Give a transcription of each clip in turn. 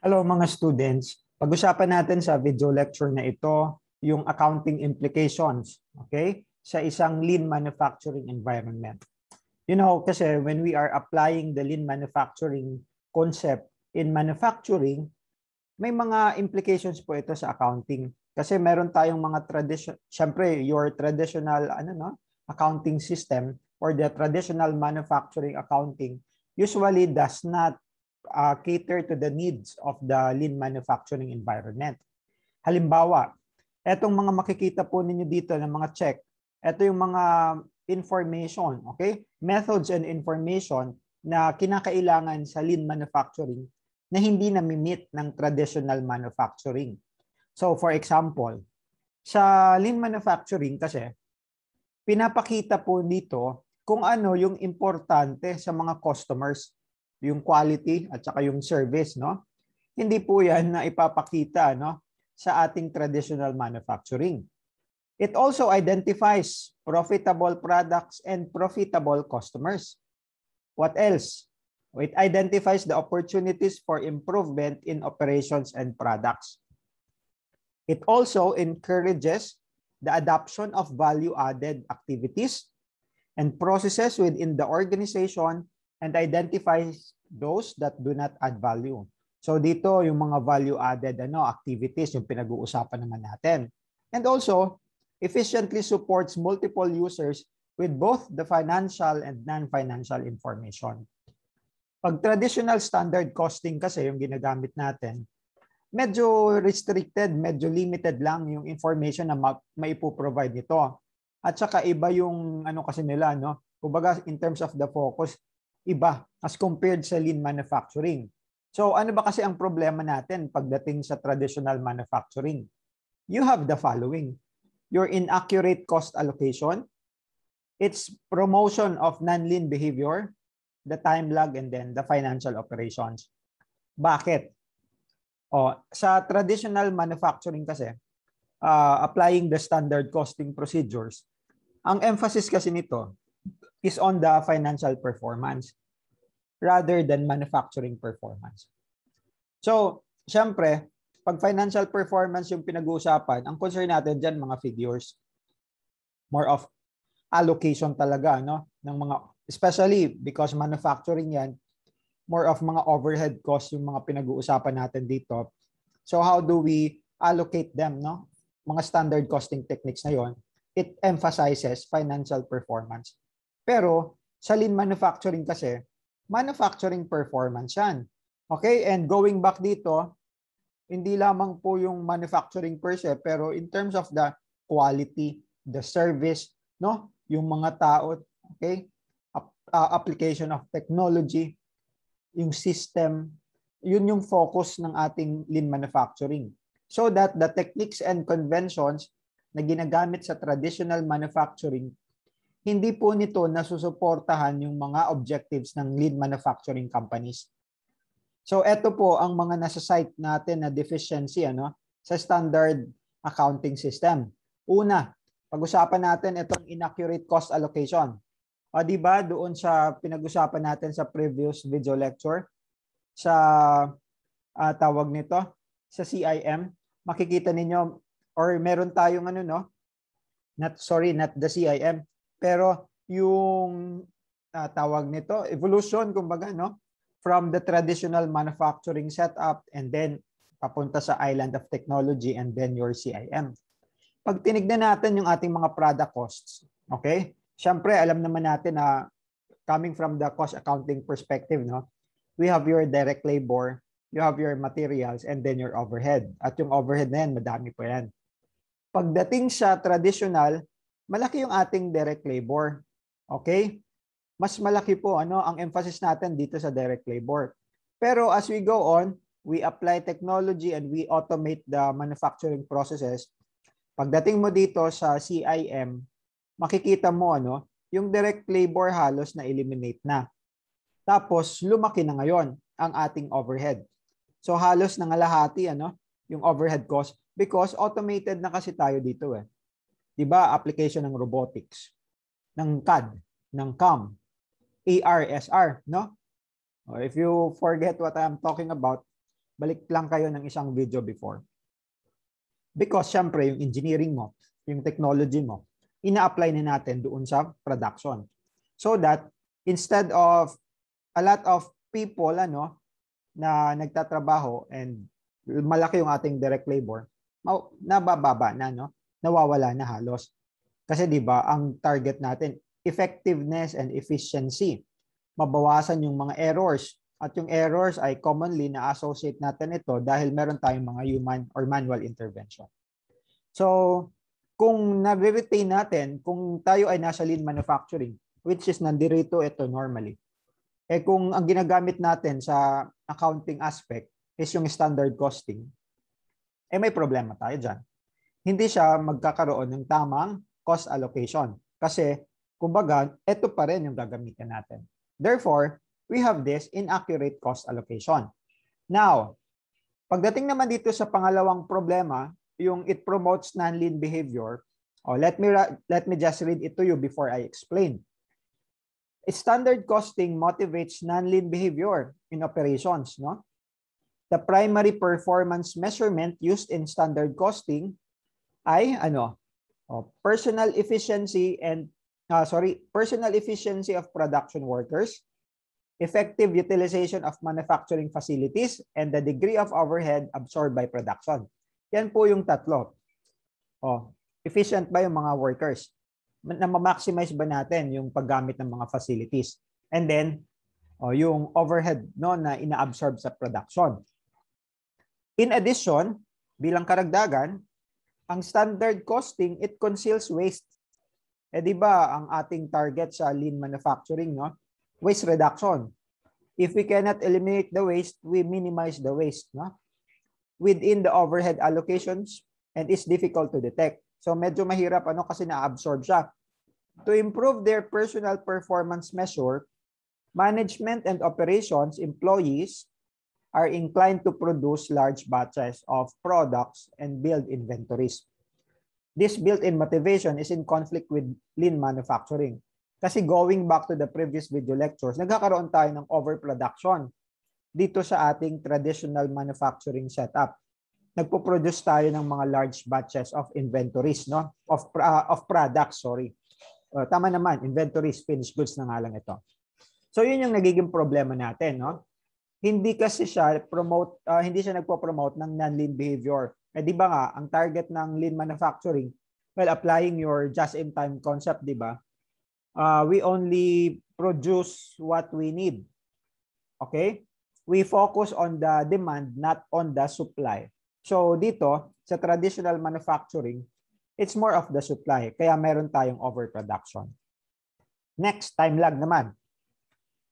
Hello mga students. Pag-usapan natin sa video lecture na ito yung accounting implications, okay? Sa isang lean manufacturing environment. You know, kasi when we are applying the lean manufacturing concept in manufacturing, may mga implications po ito sa accounting. Kasi meron tayong mga tradition, syempre your traditional ano no, accounting system or the traditional manufacturing accounting usually does not uh, cater to the needs of the lean manufacturing environment. Halimbawa, etong mga makikita po ninyo dito ng mga check, ito yung mga information, okay? Methods and information na kinakailangan sa lean manufacturing na hindi na-meet ng traditional manufacturing. So for example, sa lean manufacturing kasi, pinapakita po dito kung ano yung importante sa mga customers yung quality at saka yung service, no? Hindi po 'yan na ipapakita, no, sa ating traditional manufacturing. It also identifies profitable products and profitable customers. What else? It identifies the opportunities for improvement in operations and products. It also encourages the adoption of value-added activities and processes within the organization and identifies those that do not add value. So dito yung mga value added ano activities yung pinag-uusapan naman natin. And also efficiently supports multiple users with both the financial and non-financial information. Pag traditional standard costing kasi yung ginagamit natin, medyo restricted, medyo limited lang yung information na ma- maipoprovide nito. At saka iba yung ano kasi nila, no? Kumbaga in terms of the focus, iba as compared sa lean manufacturing. So ano ba kasi ang problema natin pagdating sa traditional manufacturing? You have the following. Your inaccurate cost allocation, its promotion of non-lean behavior, the time lag, and then the financial operations. Bakit? O, sa traditional manufacturing kasi, uh, applying the standard costing procedures, ang emphasis kasi nito, is on the financial performance rather than manufacturing performance. So, syempre, pag financial performance yung pinag-uusapan, ang concern natin dyan mga figures. More of allocation talaga, no? Ng mga, especially because manufacturing yan, more of mga overhead costs yung mga pinag-uusapan natin dito. So how do we allocate them, no? Mga standard costing techniques na yon, it emphasizes financial performance. Pero sa lean manufacturing kasi, manufacturing performance yan. Okay? And going back dito, hindi lamang po yung manufacturing per se, pero in terms of the quality, the service, no? Yung mga tao, okay? Uh, application of technology, yung system, yun yung focus ng ating lean manufacturing. So that the techniques and conventions na ginagamit sa traditional manufacturing hindi po nito nasusuportahan yung mga objectives ng lead manufacturing companies. So ito po ang mga nasa site natin na deficiency ano sa standard accounting system. Una, pag-usapan natin itong inaccurate cost allocation. O di ba doon sa pinag-usapan natin sa previous video lecture sa uh, tawag nito sa CIM, makikita ninyo or meron tayong ano no, not sorry, not the CIM, pero yung uh, tawag nito, evolution kumbaga no, from the traditional manufacturing setup and then papunta sa island of technology and then your CIM. Pag tinignan natin yung ating mga product costs, okay? Siyempre, alam naman natin na coming from the cost accounting perspective, no? We have your direct labor, you have your materials, and then your overhead. At yung overhead na yan, madami po yan. Pagdating sa traditional, malaki yung ating direct labor. Okay? Mas malaki po ano ang emphasis natin dito sa direct labor. Pero as we go on, we apply technology and we automate the manufacturing processes. Pagdating mo dito sa CIM, makikita mo ano, yung direct labor halos na eliminate na. Tapos lumaki na ngayon ang ating overhead. So halos nangalahati ano, yung overhead cost because automated na kasi tayo dito eh. 'Di ba, application ng robotics, ng CAD, ng CAM, AR, SR, no? Or if you forget what I'm talking about, balik lang kayo ng isang video before. Because syempre, yung engineering mo, yung technology mo, ina-apply na natin doon sa production. So that instead of a lot of people ano na nagtatrabaho and malaki yung ating direct labor, nabababa na no, nawawala na halos. Kasi 'di ba, ang target natin effectiveness and efficiency. Mabawasan yung mga errors at yung errors ay commonly na-associate natin ito dahil meron tayong mga human or manual intervention. So, kung nare-retain natin, kung tayo ay nasa lean manufacturing, which is nandirito ito normally, eh kung ang ginagamit natin sa accounting aspect is yung standard costing, eh may problema tayo dyan. Hindi siya magkakaroon ng tamang cost allocation. Kasi, kumbaga, ito pa rin yung gagamitin natin. Therefore, we have this inaccurate cost allocation. Now, pagdating naman dito sa pangalawang problema, yung it promotes non-lean behavior, oh, let me let me just read it to you before I explain. Standard costing motivates non-lean behavior in operations, no? The primary performance measurement used in standard costing ay ano? Oh, personal efficiency and uh, sorry, personal efficiency of production workers, effective utilization of manufacturing facilities, and the degree of overhead absorbed by production. Yan po yung tatlo. Oh, efficient ba yung mga workers? Na ma-maximize ba natin yung paggamit ng mga facilities? And then, oh, yung overhead no, na ina-absorb sa production. In addition, bilang karagdagan, ang standard costing, it conceals waste. Eh di ba ang ating target sa lean manufacturing, no? waste reduction. If we cannot eliminate the waste, we minimize the waste no? within the overhead allocations and is difficult to detect. So medyo mahirap ano kasi na-absorb siya. To improve their personal performance measure, management and operations employees are inclined to produce large batches of products and build inventories. This built-in motivation is in conflict with lean manufacturing. Kasi going back to the previous video lectures, nagkakaroon tayo ng overproduction dito sa ating traditional manufacturing setup. Nagpo-produce tayo ng mga large batches of inventories, no? Of uh, of products, sorry. Uh, tama naman, inventories, finished goods na nga lang ito. So yun yung nagiging problema natin, no? Hindi kasi siya promote uh, hindi siya nagpo-promote ng non-lean behavior. Eh di ba nga ang target ng lean manufacturing, well applying your just in time concept, di ba? uh, we only produce what we need. Okay? We focus on the demand, not on the supply. So dito, sa traditional manufacturing, it's more of the supply. Kaya meron tayong overproduction. Next, time lag naman.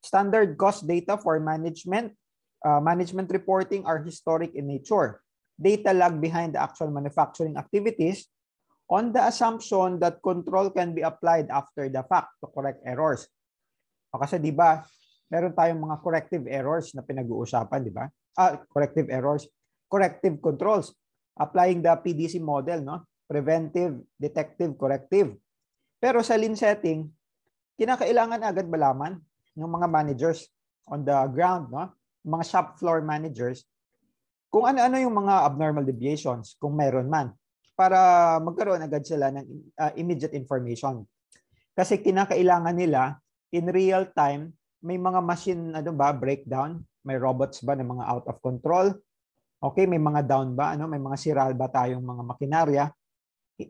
Standard cost data for management, uh, management reporting are historic in nature. Data lag behind the actual manufacturing activities on the assumption that control can be applied after the fact to correct errors. O kasi 'di ba, meron tayong mga corrective errors na pinag-uusapan, 'di ba? Ah, corrective errors, corrective controls, applying the PDC model, no? Preventive, detective, corrective. Pero sa lean setting, kinakailangan agad malaman ng mga managers on the ground, no? Mga shop floor managers kung ano-ano yung mga abnormal deviations kung meron man para magkaroon agad sila ng uh, immediate information. Kasi kinakailangan nila in real time may mga machine ano ba breakdown, may robots ba na mga out of control. Okay, may mga down ba ano, may mga siral ba tayong mga makinarya.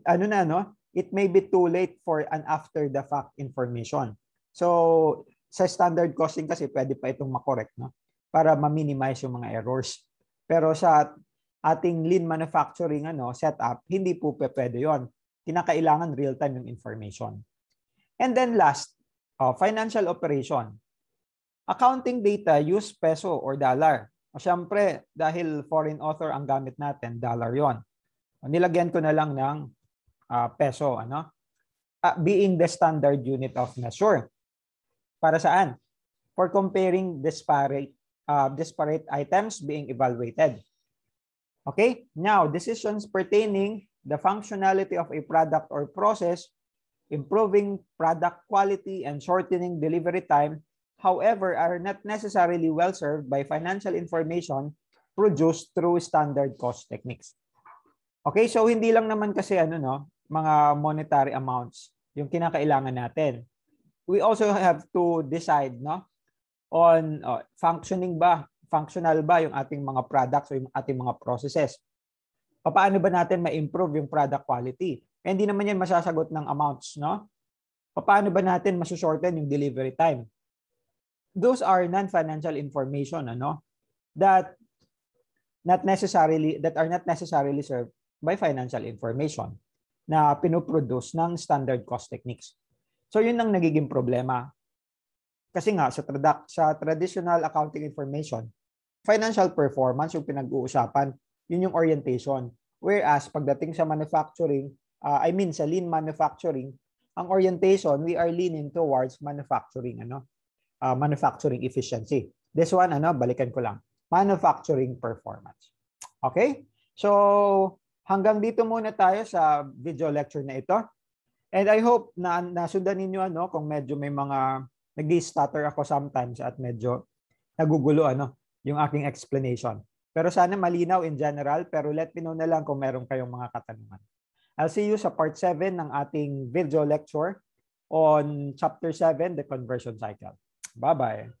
Ano na no? It may be too late for an after the fact information. So sa standard costing kasi pwede pa itong makorek no para ma-minimize yung mga errors. Pero sa ating lean manufacturing ano setup, hindi po pwede 'yon. Kinakailangan real-time yung information. And then last, uh, financial operation. Accounting data use peso or dollar. O syempre, dahil foreign author ang gamit natin, dollar 'yon. Nilagyan ko na lang ng uh, peso, ano? Uh, being the standard unit of measure. Para saan? For comparing disparate uh, disparate items being evaluated. Okay? Now, decisions pertaining the functionality of a product or process, improving product quality and shortening delivery time, however, are not necessarily well served by financial information produced through standard cost techniques. Okay, so hindi lang naman kasi ano no, mga monetary amounts yung kinakailangan natin. We also have to decide no on uh, functioning ba, functional ba yung ating mga products o yung ating mga processes. Paano ba natin ma-improve yung product quality? Eh, hindi naman yan masasagot ng amounts, no? Paano ba natin masu-shorten yung delivery time? Those are non-financial information, ano? That not necessarily that are not necessarily served by financial information na pinoproduce ng standard cost techniques. So yun ang nagiging problema. Kasi nga sa, trad- sa traditional accounting information, financial performance yung pinag-uusapan, yun yung orientation. Whereas pagdating sa manufacturing, uh, I mean sa lean manufacturing, ang orientation, we are leaning towards manufacturing ano, uh, manufacturing efficiency. This one ano, balikan ko lang. Manufacturing performance. Okay? So, hanggang dito muna tayo sa video lecture na ito. And I hope na nasundan ninyo ano kung medyo may mga nag-stutter ako sometimes at medyo nagugulo ano yung aking explanation. Pero sana malinaw in general, pero let me know na lang kung meron kayong mga katanungan. I'll see you sa part 7 ng ating video lecture on chapter 7, the conversion cycle. Bye-bye.